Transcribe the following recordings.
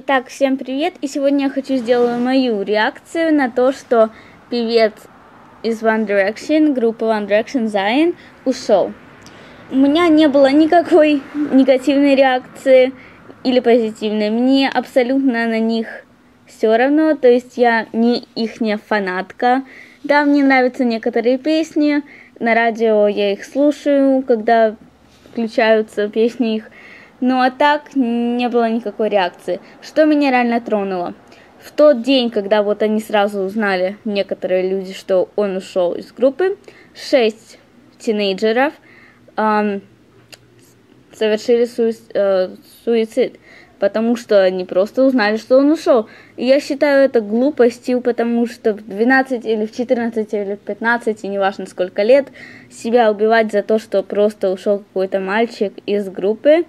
Итак, всем привет! И сегодня я хочу сделать мою реакцию на то, что певец из One Direction, группы One Direction Zion, ушел. У меня не было никакой негативной реакции или позитивной. Мне абсолютно на них все равно, то есть я не их не фанатка. Да, мне нравятся некоторые песни, на радио я их слушаю, когда включаются песни их. Ну а так не было никакой реакции. Что меня реально тронуло? В тот день, когда вот они сразу узнали, некоторые люди, что он ушел из группы, шесть тинейджеров эм, совершили суи э, суицид, потому что они просто узнали, что он ушел. И я считаю это глупостью, потому что в 12 или в 14 или в 15, и неважно сколько лет, себя убивать за то, что просто ушел какой-то мальчик из группы,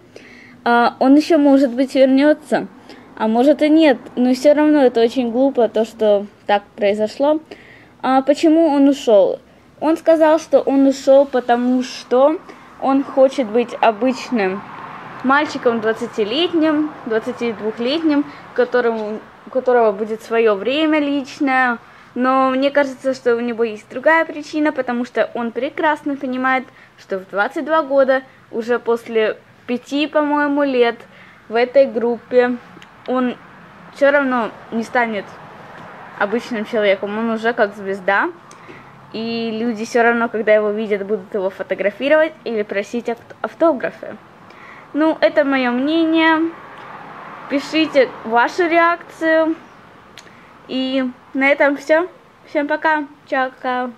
а, он еще, может быть, вернется, а может и нет, но все равно это очень глупо, то, что так произошло. А почему он ушел? Он сказал, что он ушел, потому что он хочет быть обычным мальчиком 20-летним, 22-летним, которому, у которого будет свое время личное. Но мне кажется, что у него есть другая причина, потому что он прекрасно понимает, что в 22 года, уже после пяти, по-моему, лет в этой группе, он все равно не станет обычным человеком, он уже как звезда. И люди все равно, когда его видят, будут его фотографировать или просить автографы. Ну, это мое мнение. Пишите вашу реакцию. И на этом все. Всем пока. Чао.